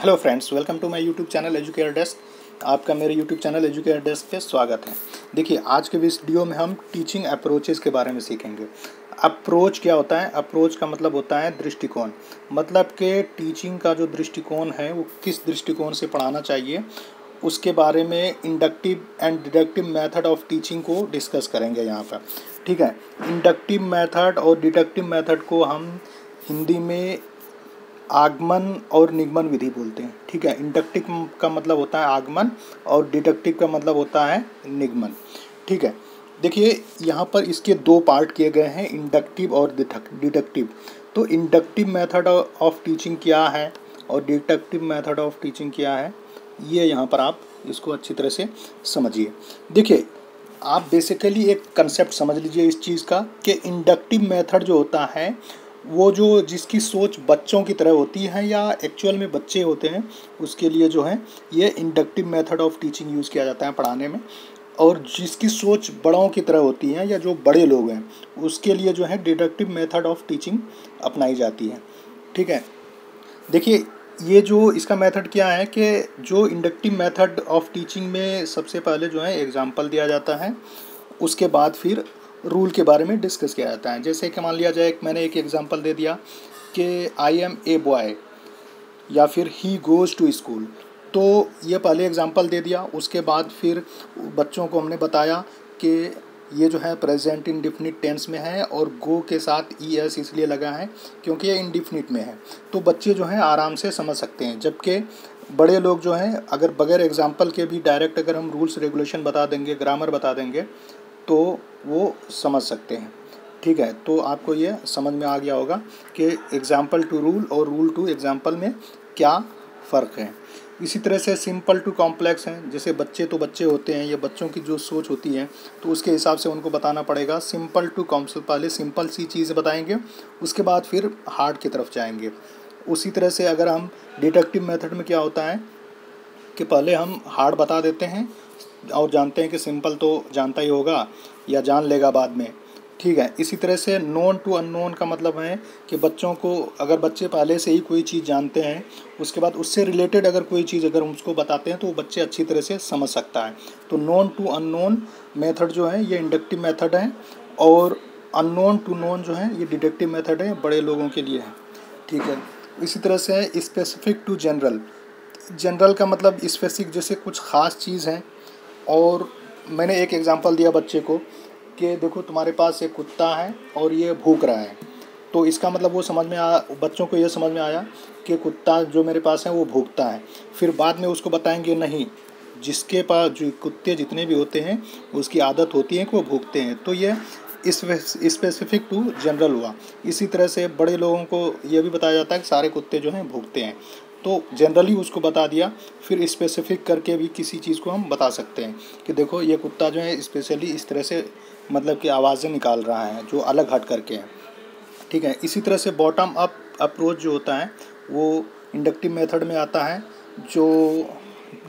Hello friends welcome to my YouTube channel educator desk आपका मेरे YouTube channel educator desk पे स्वागत है। देखिए, आज के वीडियो में हम टीचिंग अप्रोचेस के बारे में सीखेंगे। अप्रोच क्या होता है? अप्रोच का मतलब होता है दृष्टिकोण। मतलब कि टीचिंग का जो दृष्टिकोण है, वो किस दृष्टिकोण से पढ़ाना चाहिए, उसके बारे में inductive and deductive method of teaching को डिस्कस करेंगे यहाँ पर। ठीक है? इंडक्टिव मेथड और डिडक्टिव मेथड को हम हिंदी में आगमन और निगमन विधि बोलते हैं, ठीक है? इंडक्टिव का मतलब होता है आगमन और डिडक्टिव का मतलब होता है निगमन, ठीक है? देखिए, यहाँ पर इसके दो पार्ट किए गए हैं इंडक्टिव और डिडक्टिव तो इंडक्टिव मेथड ऑफ़ टीचिंग क्या है और डिडक्टिव मेथड ऑफ़ टीचिंग क्या है, ये यहाँ पर आप इसको अच्छी तरह से समझिए। देखिए, आप बेसिकली एक कंसेप्ट समझ लीजिए इस चीज़ का कि इंडक्टिव मेथड जो होता है वो जो जिसकी सोच बच्चों की तरह होती है या एक्चुअल में बच्चे होते हैं, उसके लिए जो है, ये inductive method of teaching use किया जाता है पढ़ाने में। और जिसकी सोच बड़ों की तरह होती है या जो बड़े लोग हैं, उसके लिए जो है डिडक्टिव मेथड ऑफ़ टीचिंग अपनाई जाती है। ठीक है? देखिए, ये जो इसका मेथड क्या है कि जो इंडक्टिव मेथड ऑफ़ टीचिंग में सबसे पहले जो है एग्ज़ाम्पल दिया जाता है, उसके बाद फिर रूल के बारे में डिस्कस किया जाता है। जैसे कि मान लिया जाए मैंने एक एग्जांपल दे दिया कि आई एम ए बॉय या फिर ही गोज़ टू स्कूल तो ये पहले एग्जांपल दे दिया, उसके बाद फिर बच्चों को हमने बताया कि ये जो है प्रेजेंट इंडिफिनिट टेंस में है और गो के साथ ई एस इसलिए लगा है क्योंकि ये इंडिफिनिट में है। तो बच्चे जो हैं आराम से समझ सकते हैं, जबकि बड़े लोग जो हैं, अगर बगैर एग्जांपल के भी डायरेक्ट अगर हम रूल्स रेगुलेशन बता देंगे ग्रामर बता देंगे तो वो समझ सकते हैं। ठीक है तो आपको ये समझ में आ गया होगा कि एग्ज़ाम्पल टू रूल और रूल टू एग्ज़ाम्पल में क्या फ़र्क है। इसी तरह से सिंपल टू कॉम्प्लेक्स हैं, जैसे बच्चे तो बच्चे होते हैं या बच्चों की जो सोच होती है तो उसके हिसाब से उनको बताना पड़ेगा। सिंपल टू कॉम्प्लेक्स पहले सिंपल सी चीज़ बताएँगे, उसके बाद फिर हार्ड की तरफ़ जाएँगे। उसी तरह से अगर हम डिटेक्टिव मेथड में क्या होता है कि पहले हम हार्ड बता देते हैं और जानते हैं कि सिंपल तो जानता ही होगा, या जान लेगा बाद में। ठीक है, इसी तरह से नोन टू अननोन का मतलब है कि बच्चों को अगर बच्चे पहले से ही कोई चीज़ जानते हैं, उसके बाद उससे रिलेटेड अगर कोई चीज़ अगर उसको बताते हैं तो वो बच्चे अच्छी तरह से समझ सकता है। तो नोन टू अननोन मेथड जो है, ये इंडक्टिव मेथड है और अननोन टू नोन जो है, ये डिडक्टिव मेथड है बड़े लोगों के लिए है। ठीक है, इसी तरह से स्पेसिफिक टू जनरल जनरल का मतलब स्पेसिफिक जैसे कुछ ख़ास चीज़ है और मैंने एक एग्ज़ाम्पल दिया बच्चे को कि देखो तुम्हारे पास एक कुत्ता है और ये भूख रहा है। तो इसका मतलब वो समझ में आ, बच्चों को ये समझ में आया कि कुत्ता जो मेरे पास है वो भूखता है। फिर बाद में उसको बताएँगे, नहीं, जिसके पास जो कुत्ते जितने भी होते हैं, उसकी आदत होती है कि वो भूखते हैं। तो ये स्पेसिफिक टू जनरल हुआ। इसी तरह से बड़े लोगों को ये भी बताया जाता है कि सारे कुत्ते जो हैं भूखते हैं। तो जनरली उसको बता दिया, फिर स्पेसिफिक करके भी किसी चीज़ को हम बता सकते हैं कि देखो, ये कुत्ता जो है स्पेशली इस तरह से मतलब कि आवाज़ें निकाल रहा है, जो अलग हट करके हैं। ठीक है, इसी तरह से बॉटम अप अप्रोच जो होता है, वो इंडक्टिव मेथड में आता है, जो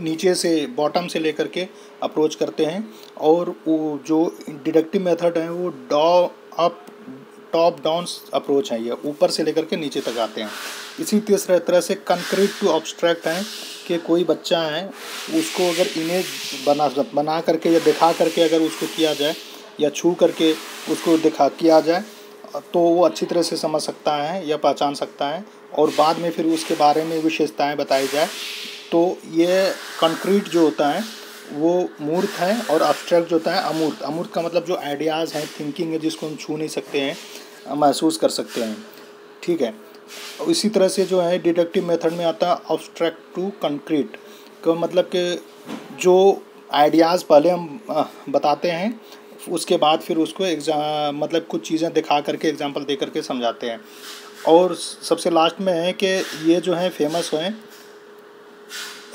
नीचे से बॉटम से लेकर के अप्रोच करते हैं, और वो जो डिडक्टिव मेथड है, वो डॉ अप टॉप डाउन अप्रोच है ये, ऊपर से लेकर के नीचे तक आते हैं। इसी तीसरे तरह से कंक्रीट टू ऑब्स्ट्रैक्ट हैं कि कोई बच्चा है, उसको अगर इमेज बना बना करके या दिखा करके अगर उसको किया जाए या छू करके उसको दिखा, किया जाए तो वो अच्छी तरह से समझ सकता है या पहचान सकता है और बाद में फिर उसके बारे में विशेषताएँ बताई जाए। तो ये कंक्रीट जो होता है, वो मूर्त है और अब्स्ट्रैक्ट जो होता है, अमूर्त। अमूर्त का मतलब जो आइडियाज़ हैं थिंकिंग है, जिसको हम छू नहीं सकते हैं, महसूस कर सकते हैं। ठीक है? इसी तरह से जो है डिडक्टिव मेथड में आता है अब्स्ट्रैक्ट टू कंक्रीट का मतलब कि जो आइडियाज़ पहले हम बताते हैं, उसके बाद फिर उसको एग्ज़ाम मतलब कुछ चीज़ें दिखा करके एग्जांपल दे करके समझाते हैं। और सबसे लास्ट में है कि ये जो है फ़ेमस हैं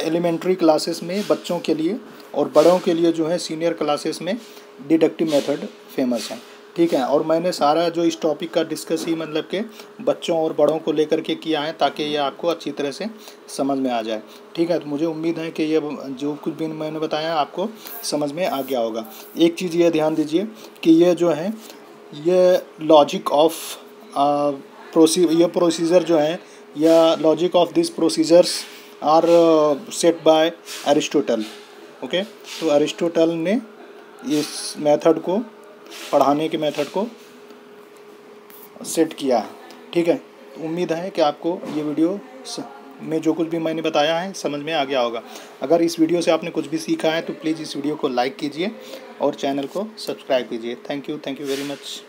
एलिमेंट्री क्लासेस में बच्चों के लिए और बड़ों के लिए जो है सीनियर क्लासेस में डिडक्टिव मेथड फ़ेमस है। ठीक है, और मैंने सारा जो इस टॉपिक का डिस्कस ही मतलब के बच्चों और बड़ों को लेकर के किया है ताकि ये आपको अच्छी तरह से समझ में आ जाए। ठीक है तो मुझे उम्मीद है कि ये जो कुछ भी मैंने बताया आपको समझ में आ गया होगा। एक चीज़ ये ध्यान दीजिए कि ये जो है, ये लॉजिक ऑफ़ प्रोसी ये प्रोसीजर जो है, या logic of this procedures are set by Aristotle okay तो अरिस्टोटल ने इस मेथड को पढ़ाने के मेथड को सेट किया है। ठीक है? उम्मीद है कि आपको ये वीडियो में जो कुछ भी मैंने बताया है, समझ में आ गया होगा। अगर इस वीडियो से आपने कुछ भी सीखा है तो प्लीज़ इस वीडियो को लाइक कीजिए और चैनल को सब्सक्राइब कीजिए। Thank you thank you very much